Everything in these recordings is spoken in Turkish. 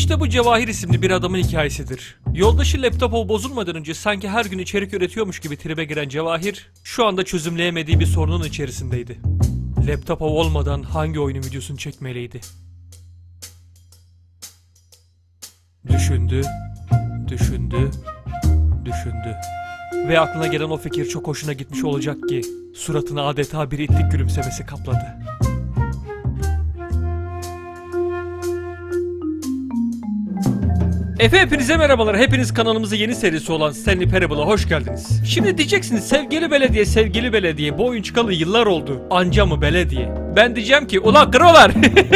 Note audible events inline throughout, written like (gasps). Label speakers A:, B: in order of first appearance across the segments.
A: İşte bu Cevahir isimli bir adamın hikayesidir. Yoldaşı laptopu bozulmadan önce sanki her gün içerik üretiyormuş gibi tribe giren Cevahir, şu anda çözümleyemediği bir sorunun içerisindeydi. Laptopu olmadan hangi oyunun videosunu çekmeliydi? Düşündü, düşündü, düşündü. Ve aklına gelen o fikir çok hoşuna gitmiş olacak ki suratını adeta bir itlik gülümsemesi kapladı. Efe hepinize merhabalar. Hepiniz kanalımızın yeni serisi olan Stanley Parable'a hoş geldiniz. Şimdi diyeceksiniz sevgili belediye, sevgili belediye bu oyun çıkalı yıllar oldu. Anca mı belediye? Ben diyeceğim ki ulan krolar.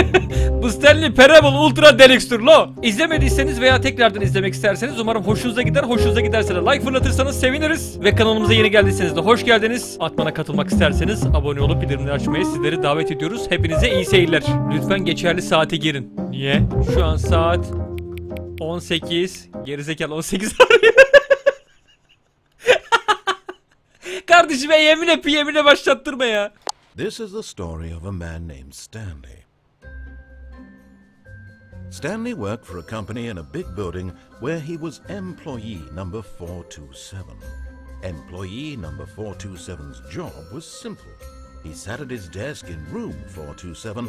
A: (laughs) bu Stanley Parable Ultra Deluxe'tur lo. İzlemediyseniz veya tekrardan izlemek isterseniz umarım hoşunuza gider. Hoşunuza giderse de like fırlatırsanız seviniriz. Ve kanalımıza yeni geldiyseniz de hoş geldiniz. Atmana katılmak isterseniz abone olup bildirimleri açmayı sizleri davet ediyoruz. Hepinize iyi seyirler. Lütfen geçerli saate girin. Niye? Şu an saat 18 gerizekalı 18 arıyor. (laughs) Kardeşim e, yemine pi yemine başlattırma ya.
B: This is the story of a man named Stanley. Stanley worked for a company in a big building where he was employee number 427. Employee number 427's job was simple. He sat at his desk in room 427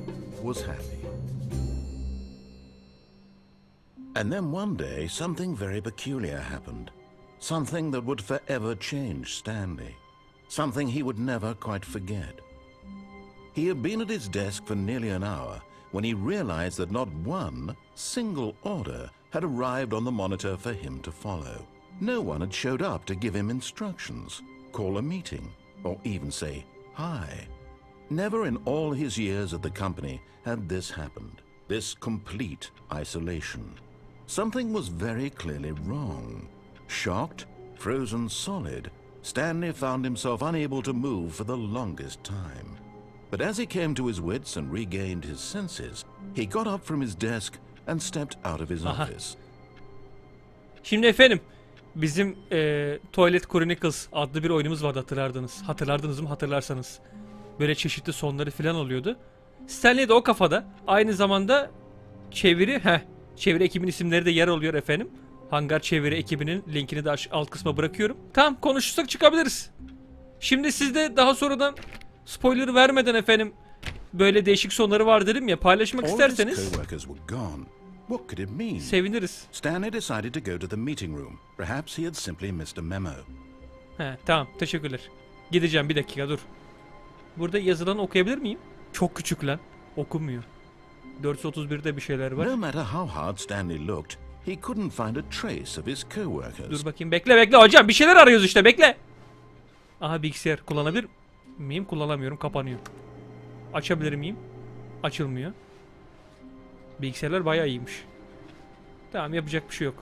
B: was happy. And then one day, something very peculiar happened. Something that would forever change Stanley. Something he would never quite forget. He had been at his desk for nearly an hour when he realized that not one single order had arrived on the monitor for him to follow. No one had showed up to give him instructions, call a meeting, or even say hi. Never in all his years at the company had this happened. This complete isolation. Something was very clearly wrong. Shocked, frozen solid, Stanley found himself unable to move for the longest time. But as he came to his wits and regained his senses, he got up from his desk and stepped out of his
A: Aha.
B: office.
A: Şimdi efendim bizim eee Toilet Chronicles adlı bir oyunumuz vardı hatırlardınız. Hatırlardınız mı hatırlarsanız. Böyle çeşitli sonları falan oluyordu. Stanley de o kafada. Aynı zamanda çeviri heh, çeviri ekibinin isimleri de yer alıyor efendim. Hangar çeviri ekibinin linkini de alt kısma bırakıyorum. Tamam konuşursak çıkabiliriz. Şimdi siz de daha sonradan spoiler vermeden efendim böyle değişik sonları var dedim ya paylaşmak isterseniz seviniriz.
B: Stanley decided to go to the meeting room. Perhaps he had simply missed a memo.
A: He tamam teşekkürler. Gideceğim bir dakika dur. Burada yazılanı okuyabilir miyim? Çok küçük lan. Okunmuyor. 431'de bir şeyler var.
B: No matter how hard Stanley looked, he couldn't find a trace of his co-workers.
A: Dur bakayım bekle bekle hocam bir şeyler arıyoruz işte bekle. Aha bilgisayar kullanabilir miyim? Kullanamıyorum kapanıyor. Açabilir miyim? Açılmıyor. Bilgisayarlar bayağı iyiymiş. Tamam yapacak bir şey yok.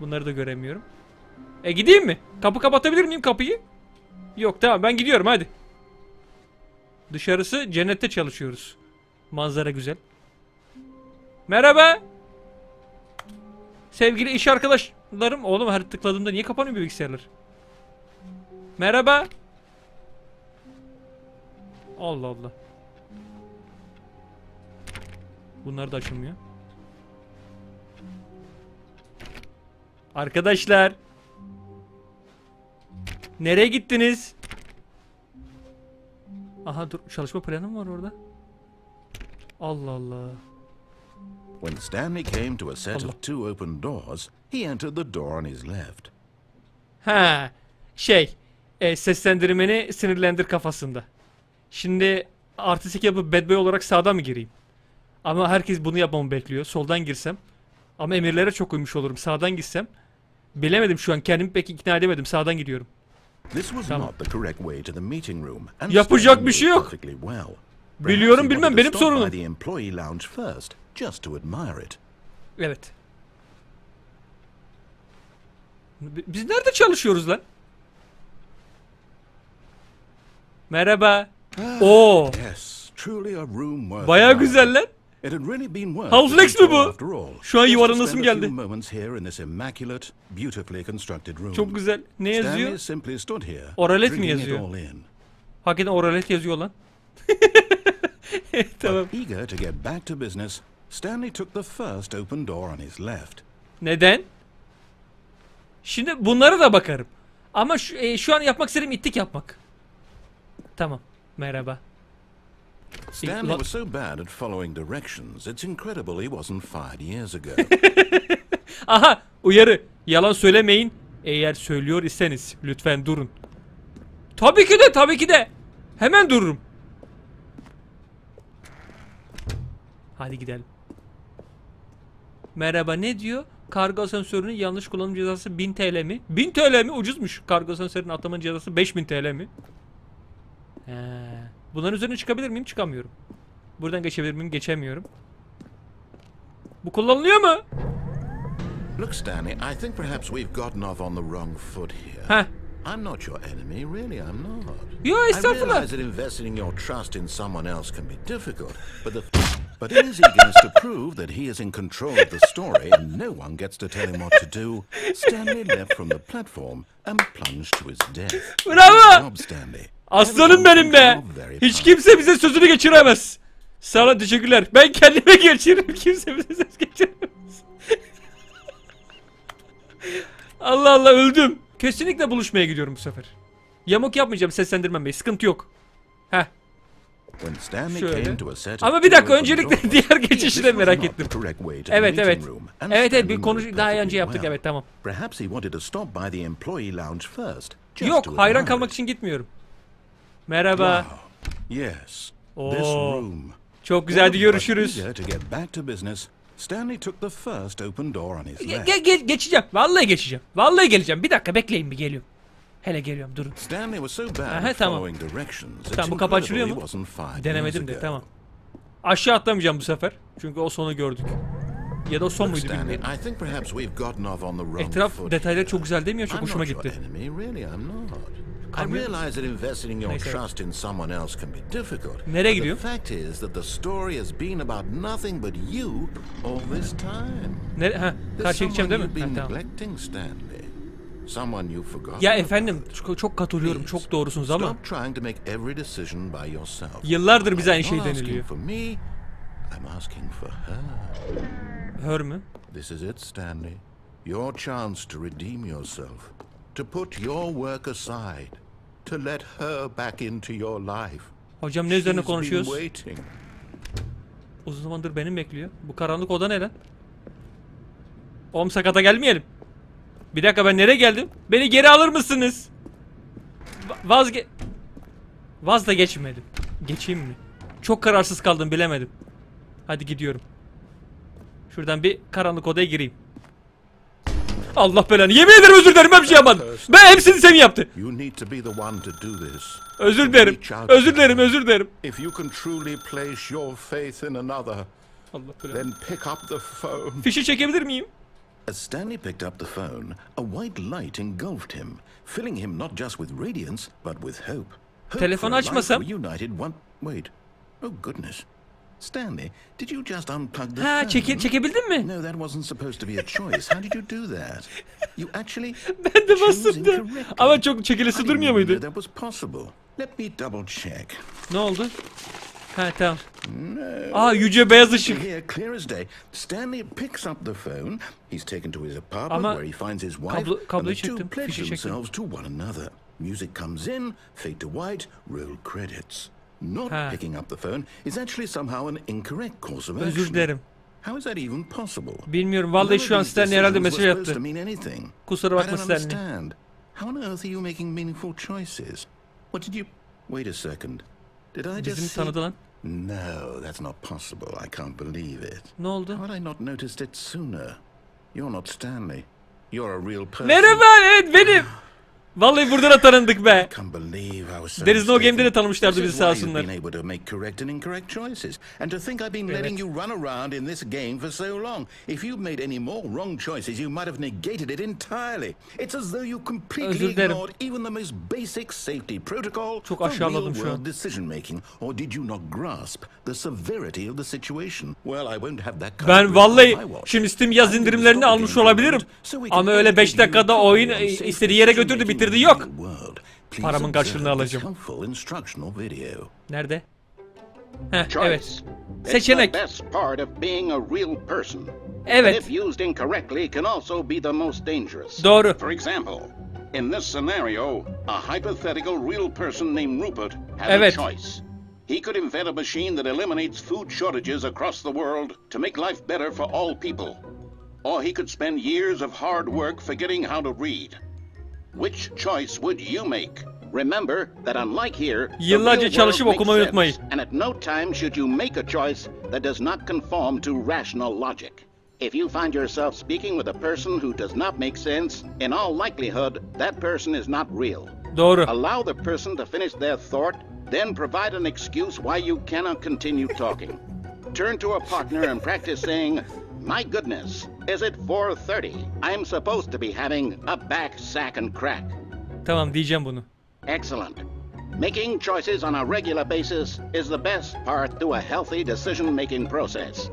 A: Bunları da göremiyorum. E gideyim mi? Kapı kapatabilir miyim kapıyı? Yok tamam ben gidiyorum hadi. Dışarısı cennette çalışıyoruz. Manzara güzel. Merhaba. Sevgili iş arkadaşlarım. Oğlum her tıkladığımda niye kapanıyor bilgisayarlar? Merhaba. Allah Allah. Bunlar da açılmıyor. Arkadaşlar. Nereye gittiniz? Aha dur çalışma planı mı var orada? Allah Allah.
B: When Stanley came to a set of two open doors, he entered the door on his left.
A: Ha şey e, seslendirmeni sinirlendir kafasında. Şimdi artistik yapıp bad boy olarak sağdan mı gireyim? Ama herkes bunu yapmamı bekliyor. Soldan girsem. Ama emirlere çok uymuş olurum. Sağdan gitsem. Bilemedim şu an kendimi pek ikna edemedim. Sağdan gidiyorum. Tamam. Yapacak bir şey yok. Biliyorum bilmem benim sorunum. Evet. Biz nerede çalışıyoruz lan? Merhaba. Oo. Baya güzel lan.
B: It had really been worth
A: House Flex mi bu? Şu an yuvarlanasım geldi. Çok güzel. Ne yazıyor? Oralet mi yazıyor? Hakikaten oralet yazıyor lan. (laughs) tamam.
B: Eager to get back to business, Stanley took the first open door on his left.
A: Neden? Şimdi bunlara da bakarım. Ama şu, e, şu an yapmak istediğim ittik yapmak. Tamam. Merhaba.
B: Stanley was so bad at following directions, it's incredible he wasn't fired years ago. (laughs)
A: Aha uyarı. Yalan söylemeyin. Eğer söylüyor iseniz lütfen durun. Tabii ki de tabii ki de. Hemen dururum. Hadi gidelim. Merhaba ne diyor? Kargo asansörünün yanlış kullanım cezası 1000 TL mi? 1000 TL mi? Ucuzmuş. Kargo asansörünün atlamanın cezası 5000 TL mi? He. Bunların üzerine çıkabilir miyim? Çıkamıyorum. Buradan geçebilir miyim? Geçemiyorum. Bu kullanılıyor mu?
B: Look, Stanley, I think perhaps we've gotten off on the wrong foot here.
A: Heh.
B: I'm not your enemy, really, I'm not.
A: Yo
B: I realize that investing your trust in someone else can be difficult, but the but in his eagerness to prove that he is in control of the story and no one gets to tell him what to do, Stanley leapt from the platform and plunged to his death.
A: Bravo!
B: Good job, Stanley.
A: Aslanım benim be. Hiç kimse bize sözünü geçiremez. Sana teşekkürler. Ben kendime geçiririm. (laughs) Kimse bize söz geçiremez. (laughs) Allah Allah öldüm. Kesinlikle buluşmaya gidiyorum bu sefer. Yamuk yapmayacağım seslendirmem bey. Sıkıntı yok. Heh. Şöyle. Ama bir dakika öncelikle diğer (laughs) geçişi de merak ettim. Evet evet. Evet evet bir konuş daha önce yaptık evet tamam. Yok hayran kalmak için gitmiyorum. Merhaba.
B: Wow. Yes.
A: Oo. Çok güzel hadi görüşürüz.
B: Eager to get back to business, Stanley took the first open door on his left.
A: ge- ge- geçeceğim. Vallahi geçeceğim. Vallahi geleceğim. Bir dakika bekleyin bir geliyorum. Hele geliyorum durun.
B: Stanley was so bad
A: Aha, tamam. Tamam bu kapı açılıyor mu? Denemedim de tamam. Aşağı atlamayacağım bu sefer. Çünkü o sonu gördük. Ya da o son muydu bilmiyorum. Etraf detayları çok güzel ya? Çok hoşuma gitti.
B: I realize that investing your
A: Neyse.
B: trust in someone else can be difficult.
A: Nereye gidiyor?
B: The fact is that the story has been about nothing but you all this time.
A: Ne? Ha, karşıya gideceğim değil mi? Ha, tamam.
B: Stanley. Someone.
A: Ya efendim çok, çok katılıyorum. Çok doğrusunuz ama
B: Stop trying to make every decision by yourself.
A: yıllardır bize aynı şey deniliyor.
B: for me, I'm asking for her.
A: Hör mü?
B: This is it, Stanley. Your chance to redeem yourself. To put your work aside. To let her back into your life.
A: Hocam ne üzerine konuşuyoruz? Uzun zamandır benim bekliyor. Bu karanlık oda ne lan? Om sakata gelmeyelim. Bir dakika ben nereye geldim? Beni geri alır mısınız? Va- Vazge... Vaz da geçmedim. Geçeyim mi? Çok kararsız kaldım bilemedim. Hadi gidiyorum. Şuradan bir karanlık odaya gireyim. Allah belanı. Yemin ederim özür dilerim ben bir şey yapmadım. Ben hepsini Semih yaptı. Özür dilerim. Özür dilerim özür dilerim. Allah belanı. Fişi çekebilir miyim?
B: As Stanley picked up the phone, a white light engulfed him, filling him not just with radiance, but with hope.
A: Telefonu açmasam?
B: Wait. Oh goodness. Stanley, did you just unplug the
A: Ha çeke çekebildin mi?
B: No, that wasn't supposed to be a choice. How did you do that? You actually (laughs)
A: Ben de bastım. Ama çok çekilesi durmuyor muydu?
B: That was possible. Let me double check.
A: Ne oldu? Ha tamam. Aa yüce beyaz ışık.
B: Here, clear as day. Stanley picks up the phone. He's taken to his apartment
A: Ama
B: where he finds his wife,
A: kablo-
B: and
A: kabloyu
B: the two pledge themselves to one another. Music comes in, fade to white, roll credits. Not
A: Ha.
B: picking up the phone is actually somehow an incorrect course of action.
A: Özür dilerim.
B: How is that even possible?
A: Bilmiyorum. Vallahi şu an Stanley herhalde mesaj attı. Kusura bakma Stanley.
B: How on earth are you making meaningful choices? What did you... Wait a second. Did I just
A: Bizim tanıdı lan.
B: No, that's not possible. I can't believe it.
A: Ne oldu?
B: How had I not noticed it sooner? You're not Stanley. You're a real person.
A: Merhaba evet benim. (gasps) Vallahi burada da tanındık be. İs no game'de de tanımışlardı bizi sağ olsunlar.
B: and to think I've been letting you run around in this game for so long. If you've made any more wrong choices, you might have negated it entirely. It's as though you completely ignored even the most basic safety protocol
A: Çok
B: for
A: aşağıladım şu an.
B: real-world decision making. Or did you not grasp the severity of the situation? Well, I won't have that
A: Ben vallahi şimdi Steam yaz indirimlerini almış olabilirim. Ama öyle 5 dakikada oyun istediği yere götürdü bitirdi yok. Paramın karşılığını alacağım.
B: Helpful instructional video.
A: Nerede? Heh,
C: choice.
A: evet. Seçenek.
C: the best part of being a real person.
A: Evet.
C: But if used incorrectly, can also be the most dangerous.
A: Doğru.
C: For example, in this scenario, a hypothetical real person named Rupert has
A: Evet.
C: a choice. He could invent a machine that eliminates food shortages across the world to make life better for all people. Or he could spend years of hard work forgetting how to read. Which choice would you make? Remember that unlike here,
A: Yıllarca çalışıp okumayı unutmayın.
C: And at no time should you make a choice that does not conform to rational logic. If you find yourself speaking with a person who does not make sense, in all likelihood, that person is not real.
A: Doğru.
C: Allow the person to finish their thought, then provide an excuse why you cannot continue talking. Turn to a partner and practice saying, My goodness, is it 4.30? I'm supposed to be having a back sack and crack.
A: Tamam diyeceğim bunu.
C: Excellent. Making choices on a regular basis is the best part to a healthy decision making process.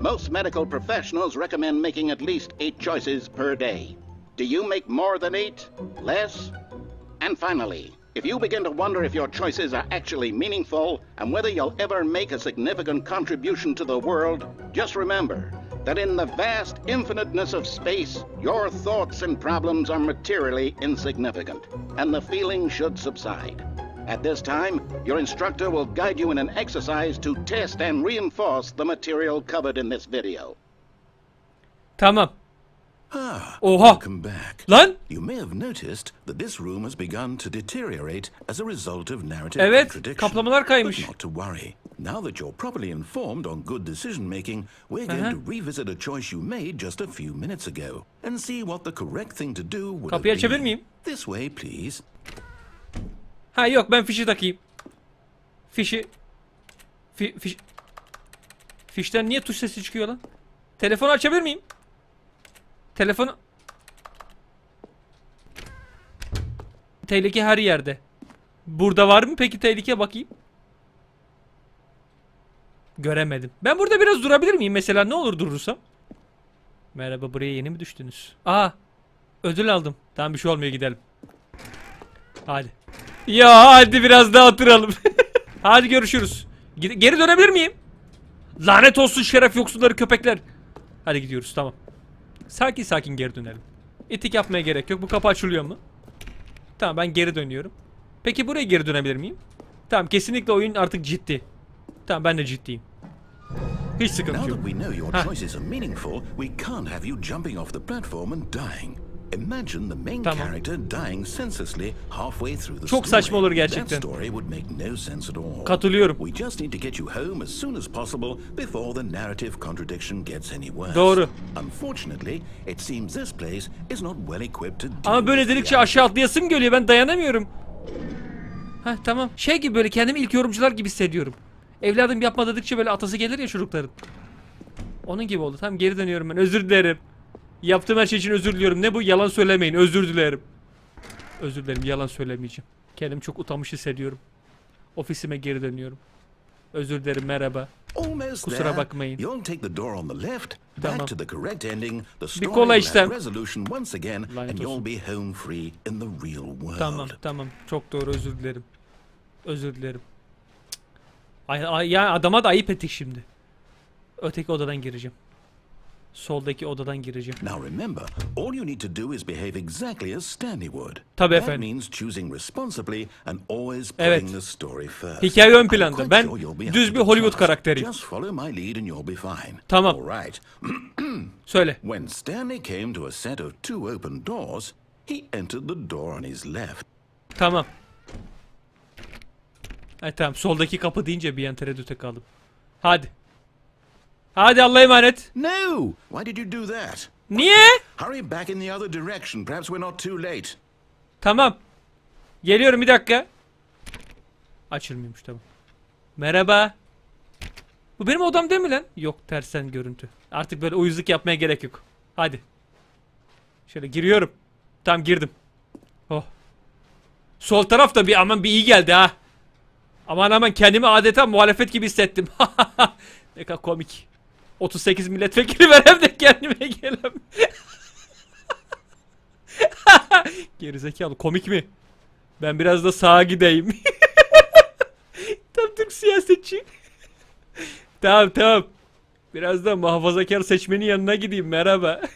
C: Most medical professionals recommend making at least eight choices per day. Do you make more than eight? Less? And finally, if you begin to wonder if your choices are actually meaningful and whether you'll ever make a significant contribution to the world, just remember that in the vast infiniteness of space, your thoughts and problems are materially insignificant, and the feeling should subside. At this time, your instructor will guide you in an exercise to test and reinforce the material covered in this video.
A: Tamam.
B: Ah,
A: Oha.
B: welcome back.
A: Lan!
B: You may have noticed that this room has begun to deteriorate as a result of narrative
A: Evet, kaplamalar kaymış.
B: But not to worry. Now that you're properly informed on good decision making, we're going to revisit a choice you made just a few minutes ago and see what the correct thing to do would
A: Kapıyı açabilir miyim?
B: This way, please.
A: Ha yok ben fişi takayım. Fişi... Fi, fiş... Fişten niye tuş sesi çıkıyor lan? Telefonu açabilir miyim? Telefonu... Tehlike her yerde. Burada var mı peki tehlike bakayım? Göremedim. Ben burada biraz durabilir miyim? Mesela ne olur durursam? Merhaba buraya yeni mi düştünüz? Aa ödül aldım. Tamam bir şey olmuyor gidelim. Hadi. Ya hadi biraz daha oturalım. (laughs) hadi görüşürüz. Ge- Geri dönebilir miyim? Lanet olsun şeref yoksulları köpekler. Hadi gidiyoruz tamam. Sakin sakin geri dönelim. İtik yapmaya gerek yok. Bu kapı açılıyor mu? Tamam ben geri dönüyorum. Peki buraya geri dönebilir miyim? Tamam kesinlikle oyun artık ciddi. Tamam ben de ciddiyim. Hiç sıkıntı
B: Now
A: yok.
B: that we know your choices are meaningful, we can't have you jumping off the platform and dying. Imagine the main
A: Tamam.
B: character dying senselessly halfway through the
A: Çok
B: story.
A: saçma olur
B: That
A: gerçekten.
B: story would make no sense at all.
A: Katılıyorum.
B: We just need to get you home as soon as possible before the narrative contradiction gets any worse.
A: Doğru.
B: Unfortunately, it seems this place is not well equipped to deal
A: Ama böyle
B: with the
A: dedikçe aşağı atlayasım geliyor. Ben dayanamıyorum. Heh tamam. Şey gibi böyle kendimi ilk yorumcular gibi hissediyorum. Evladım yapma dedikçe böyle atası gelir ya çocukların. Onun gibi oldu. Tamam geri dönüyorum ben. Özür dilerim. Yaptığım her şey için özür diliyorum. Ne bu? Yalan söylemeyin. Özür dilerim. Özür dilerim. Yalan söylemeyeceğim. Kendimi çok utanmış hissediyorum. Ofisime geri dönüyorum. Özür dilerim. Merhaba. Kusura bakmayın. Tamam.
B: story
A: kola
B: world.
A: Tamam tamam. Çok doğru özür dilerim. Özür dilerim. Ay, ay, ya adama da ayıp ettik şimdi. Öteki odadan gireceğim. Soldaki odadan gireceğim.
B: Now remember, all you need to do is behave exactly as Stanley would.
A: Tabii
B: That
A: efendim.
B: means choosing responsibly and always
A: Evet.
B: putting the story first.
A: Hikaye ön planda. Ben düz bir Hollywood karakteriyim.
B: Just follow my lead and you'll be fine.
A: Tamam.
B: All right. (clears throat)
A: Söyle.
B: When Stanley came to a set of two open doors, he entered the door on his left.
A: Tamam. Ay tamam. Soldaki kapı deyince bir an tereddüte kaldım. Hadi. Hadi Allah'a emanet.
B: No! Why did you do that?
A: Niye?
B: Hurry back in the other direction. Perhaps we're not too late.
A: Tamam. Geliyorum bir dakika. Açılmıyormuş tamam. Merhaba. Bu benim odam değil mi lan? Yok tersten görüntü. Artık böyle uyuzluk yapmaya gerek yok. Hadi. Şöyle giriyorum. Tam girdim. Oh. Sol taraf da bir aman bir iyi geldi ha. Aman aman kendimi adeta muhalefet gibi hissettim. (laughs) ne kadar komik. 38 milletvekili ver hem de kendime gelem. (laughs) Gerizekalı komik mi? Ben biraz da sağa gideyim. (laughs) Tam Türk siyasetçi. tamam tamam. Biraz da muhafazakar seçmenin yanına gideyim merhaba. (laughs)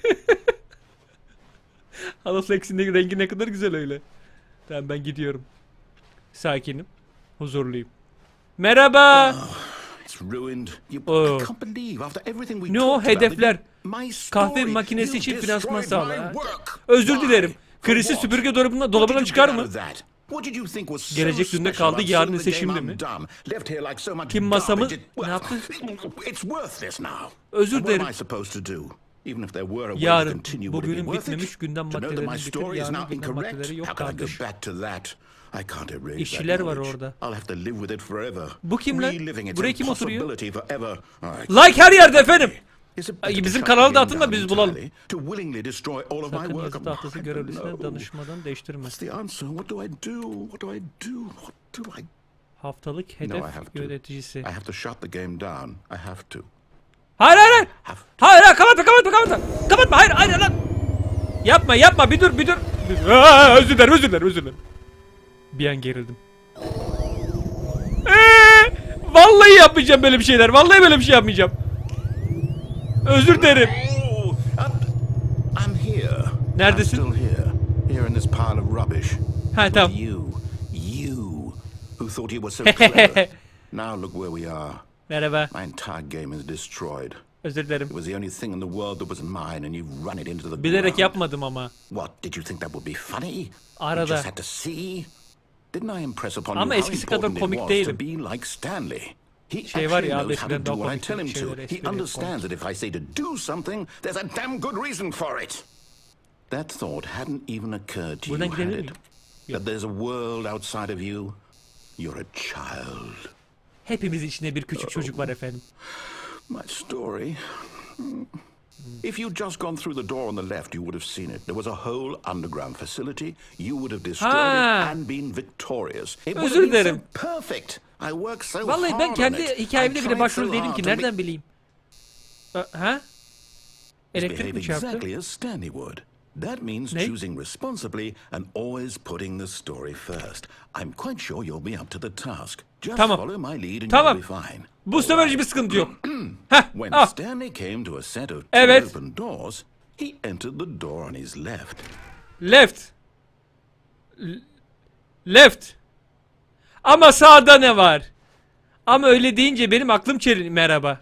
A: Hala flex'in rengi ne kadar güzel öyle. Tamam ben gidiyorum. Sakinim. Huzurluyum. Merhaba. Oh. Ne o hedefler? Kahve makinesi için finansman sağla. Özür dilerim.
B: What?
A: süpürge
B: did you
A: çıkar mı? Gelecek dünde kaldı, yarın ise şimdi mi? Kim masamı- ne yaptı? Özür dilerim.
B: Even if there were a way to continue, would it be worth it?
A: bitmemiş gündem
B: To know that
A: maddelerinin
B: my
A: bitir,
B: story is
A: yarın
B: now
A: gündem
B: incorrect?
A: maddeleri yok
B: How can I
A: kardeş.
B: go back to that? I can't erase that
A: İşçiler var orada.
B: I'll have to live with it forever.
A: Bu kim lan? Buraya kim oturuyor?
B: forever.
A: Like her yerde efendim. Bizim kanalı da atın da biz bulalım. Sakın yazı tahtası görevlisine danışmadan değiştirme. Haftalık hedef yöneticisi.
B: I have to shut the game down. I have to.
A: Hayır hayır hayır. Hayır hayır kapatma kapatma kapatma. Kapatma hayır hayır lan. Yapma yapma bir dur bir dur. Aa, özür dilerim özür dilerim özür dilerim. Bir an gerildim. Ee, vallahi yapmayacağım böyle bir şeyler. Vallahi böyle bir şey yapmayacağım. Özür dilerim. Neredesin?
B: I'm still here. Here in this pile of rubbish.
A: Ha tamam.
B: you, you, who thought you were so (laughs) clever. now look where we are.
A: Merhaba.
B: My entire game is destroyed.
A: Özür dilerim.
B: It was the only thing in the world that was mine, and you've run it into the
A: Bilerek
B: ground.
A: yapmadım ama.
B: What, did you think that would be funny? You just had to see? Didn't I impress upon
A: Ama
B: you how important it was
A: değilim.
B: to be like Stanley? He
A: Şey var
B: actually
A: ya,
B: knows how to do what I tell him to. He understands that if I say to do something, there's a damn good reason for it. That thought hadn't even occurred to
A: Buradan
B: you, had it? That there's a world outside of you. You're a child.
A: Hepimiz içinde bir küçük çocuk var efendim.
B: My story. If you'd just gone through the door on the left, you would have seen it. There was a whole underground facility. You would have destroyed
A: Ha.
B: it and been victorious. It would
A: Özür
B: have been
A: dilerim.
B: so perfect. I worked so
A: Vallahi
B: hard
A: ben
B: on
A: kendi
B: it.
A: hikayemde bile başrol değilim ki. Nereden bileyim? Ha? Elektrik mi çarptı?
B: exactly as Stanley would. That means
A: Ne?
B: choosing responsibly and always putting the story first. I'm quite sure you'll be up to the task. Just
A: Tamam.
B: follow my lead and
A: Tamam.
B: you'll be fine.
A: Bu sefer hiçbir sıkıntı yok. (clears throat) (clears throat) Heh.
B: When
A: Ah.
B: Stanley came to a set of two
A: Evet.
B: open doors, he entered the door on his left.
A: Left. L- Left. Ama sağda ne var? Ama öyle deyince benim aklım çerin. Merhaba.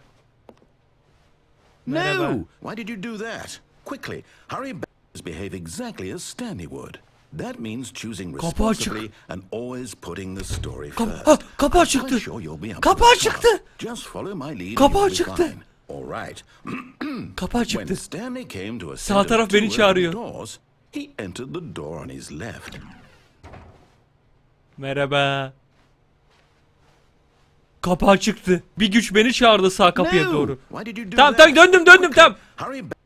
A: Merhaba.
B: No! Why did you do that? Quickly, hurry back behave exactly as Stanley would. That means choosing responsibly and always putting the story first. Up
A: Kapı
B: to the
A: açıktı.
B: task. Just follow my lead
A: açıktı.
B: fine. All right. (clears throat)
A: Kapı
B: When
A: açıktı.
B: Stanley came to a
A: Sağ taraf beni çağırıyor.
B: doors, he entered the door on his left.
A: Merhaba. Kapı açıktı. Bir güç beni çağırdı sağ kapıya
B: No!
A: doğru. Tamam tamam döndüm döndüm tamam.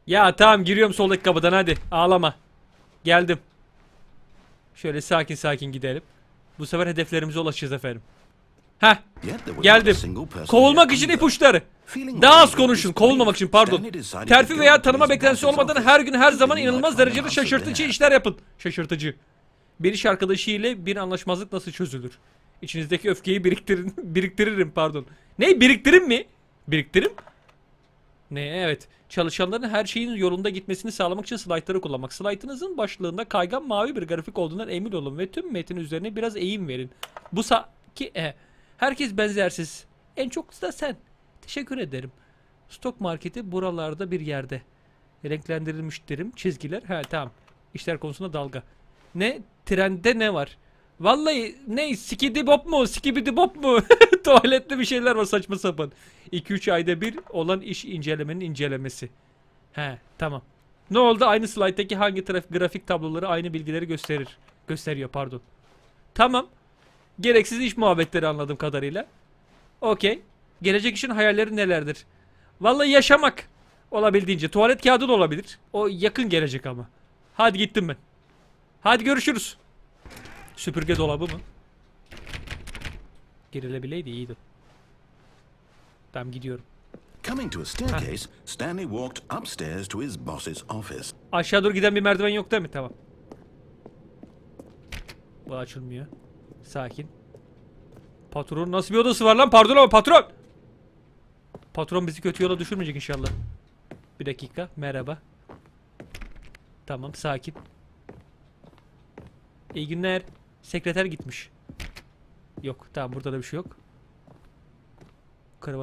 A: Ya tamam giriyorum soldaki kapıdan hadi. Ağlama. Geldim. Şöyle sakin sakin gidelim. Bu sefer hedeflerimize ulaşacağız efendim. Heh. Geldim. Kovulmak için ipuçları. Daha az konuşun. Kovulmamak için pardon. Terfi veya tanıma beklentisi olmadan her gün her zaman inanılmaz derecede şaşırtıcı işler yapın. Şaşırtıcı. Bir iş arkadaşı ile bir anlaşmazlık nasıl çözülür? İçinizdeki öfkeyi biriktirin, (laughs) biriktiririm pardon. Ne biriktirin mi? Biriktirim? Ne evet. Çalışanların her şeyin yolunda gitmesini sağlamak için slaytları kullanmak. Slaytınızın başlığında kaygan mavi bir grafik olduğundan emin olun ve tüm metin üzerine biraz eğim verin. Bu sa ki e, herkes benzersiz. En çok da sen. Teşekkür ederim. Stok marketi buralarda bir yerde. Renklendirilmiş derim. Çizgiler. Ha tamam. İşler konusunda dalga. Ne? Trende ne var? Vallahi ne? Skidi bop mu? Skibidi bop mu? (laughs) Tuvalette bir şeyler var saçma sapan. 2-3 ayda bir olan iş incelemenin incelemesi. He tamam. Ne oldu? Aynı slayttaki hangi grafik tabloları aynı bilgileri gösterir? gösteriyor pardon. Tamam. Gereksiz iş muhabbetleri anladığım kadarıyla. Okey. Gelecek için hayalleri nelerdir? Vallahi yaşamak. Olabildiğince. Tuvalet kağıdı da olabilir. O yakın gelecek ama. Hadi gittim ben. Hadi görüşürüz. Süpürge dolabı mı? Girilebileydi iyiydi. Tamam gidiyorum.
B: Coming to a staircase, Stanley walked upstairs to his boss's office.
A: Aşağı doğru giden bir merdiven yok değil mi? Tamam. Bu açılmıyor. Sakin. Patron nasıl bir odası var lan? Pardon ama patron. Patron bizi kötü yola düşürmeyecek inşallah. Bir dakika. Merhaba. Tamam sakin. İyi günler. Sekreter gitmiş. Yok. Tamam burada da bir şey yok.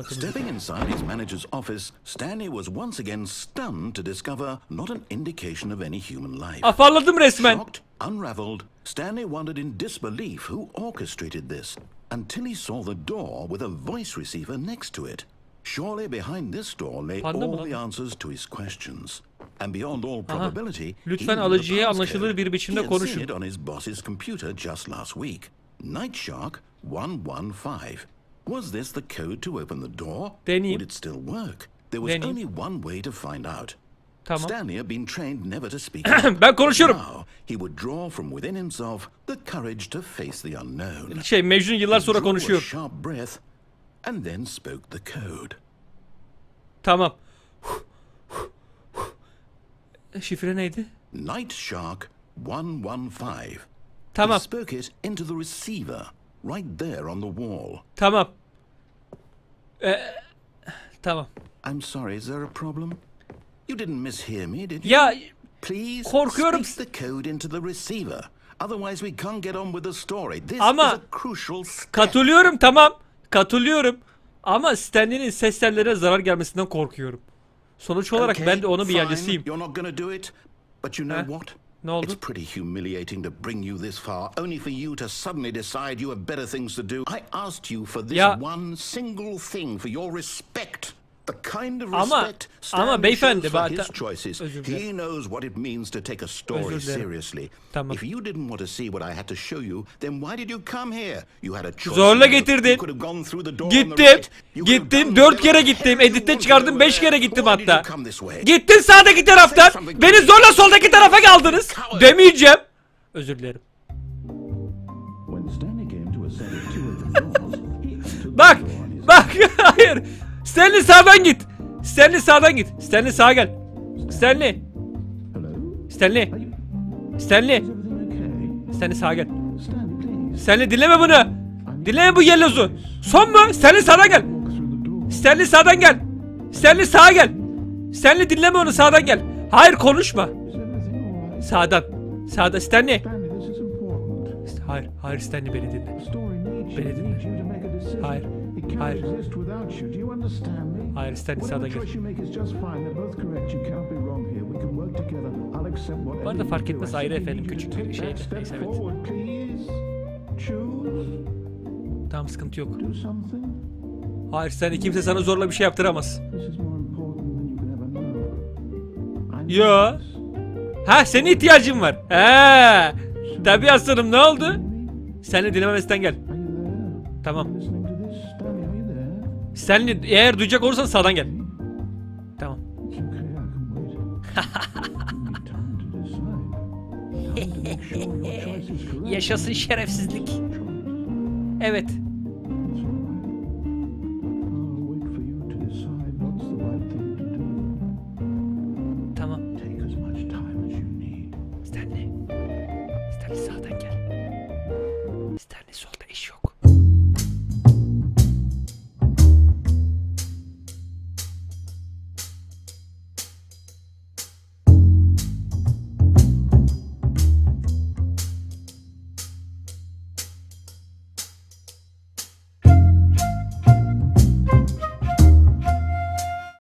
B: Stepping inside his manager's office, Stanley was once again stunned to discover not an indication of any human life.
A: Afalladım resmen.
B: Shocked, unraveled, Stanley wondered in disbelief who orchestrated this until he saw the door with a voice receiver next to it. Surely behind this door lay all the answers to his questions. And beyond all probability,
A: Lütfen
B: he the
A: alıcıya anlaşılır bir biçimde konuşun.
B: on his boss's computer just last week. Night Shark 115. Was this the code to open the door?
A: Deneyeyim.
B: Would it still work? There was
A: Deneyeyim.
B: only one way to find out.
A: Tamam.
B: Stanley had been trained never to speak. (clears throat)
A: Ben konuşurum.
B: Now he would draw from within himself the courage to face the unknown.
A: Şey Mecnun yıllar sonra konuşuyor.
B: sharp breath and then spoke the code.
A: Tamam. Şifre neydi?
B: Night Shark 115.
A: Tamam.
B: He spoke it into the receiver right there on the wall.
A: Tamam. Ee, tamam.
B: I'm sorry, is there a problem? You didn't mishear me, did you?
A: Ya
B: Please
A: korkuyorum.
B: speak the code into the receiver. Otherwise we can't get on with the story. This
A: Ama-
B: is a crucial step.
A: katılıyorum tamam. Katılıyorum. Ama Stanley'nin ses tellerine zarar gelmesinden korkuyorum. Sonuç olarak
B: Okay,
A: ben de onun bir yancısıyım.
B: You're not to do it, but you know
A: Huh?
B: what?
A: Ne oldu?
B: It's pretty humiliating to bring you this far, only for you to suddenly decide you have better things to do. I asked you for this
A: Ya-
B: one single thing, for your respect. The kind of
A: Ama-
B: respect
A: ama
B: Stanley
A: beyefendi,
B: shows for
A: bak-
B: his choices.
A: Özür
B: He
A: dilerim.
B: knows what it means to take a story seriously.
A: Tamam.
B: If you didn't want to see what I had to show you, then why did you come here? You had a choice.
A: Zorla getirdin.
B: You could have gone through the door on the
A: Gittim. Gittim. Dört kere gittim.
B: the hell you
A: Editte çıkardım. Beş kere gittim hatta. Gittin sağdaki taraftan. Beni zorla soldaki tarafa kaldınız. Demeyeceğim. Özür dilerim.
D: He (laughs)
A: Bak. Bak. (laughs) Hayır. Stanley sağdan git. Stanley sağdan git. Stanley sağa gel. Stanley. Stanley. Stanley. Stanley sağa gel.
D: Stanley,
A: dinleme bunu. Dinleme bu yellozu. Son mu? Stanley sağdan gel. Stanley sağdan gel. Stanley sağa gel. Stanley dinleme onu sağdan gel. Hayır konuşma. Sağdan. Sağda Stanley. Hayır, hayır Stanley beni dinle. Beni dinle. Hayır. Hayır. Hayır Stanley
D: Whatever
A: sağdan gel.
D: choice you make is just fine. They're both correct. You can't be wrong here. We can work together. I'll accept whatever
A: Bu arada fark etmez, ayrı efendim, küçük
D: step
A: Neyse, evet. Tamam sıkıntı yok. Hayır Stanley kimse sana zorla bir şey yaptıramaz. Yo. Ha senin ihtiyacın var. He. Tabii aslanım ne oldu? Stanley dinlememesinden gel. Tamam.
D: Stanley
A: eğer duyacak olursan sağdan gel. Tamam.
D: It's okay, I